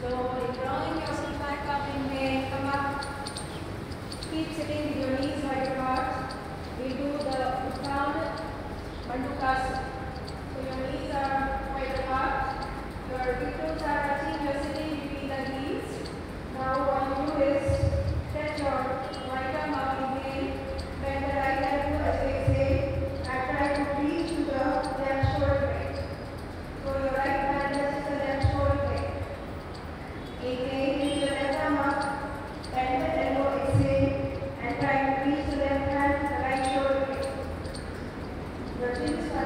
Slowly drawing yourself back up in here. Come up. Keep sitting with your knees wide apart. We do the Uttan Mandukasana. So your knees are wide apart. Your vitals are 13